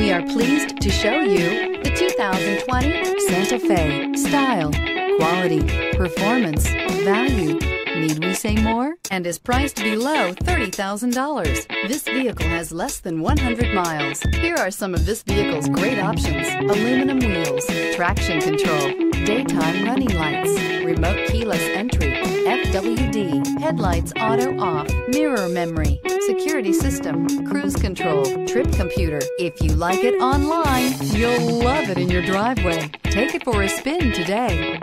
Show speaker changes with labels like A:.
A: We are pleased to show you the 2020 Santa Fe. Style, quality, performance, value. Need we say more? And is priced below $30,000. This vehicle has less than 100 miles. Here are some of this vehicle's great options. Aluminum wheels, traction control, daytime running lights, remote keyless entry, FWD, headlights auto off, mirror memory, security system, cruise control, trip computer. If you like it online, you'll love it in your driveway. Take it for a spin today.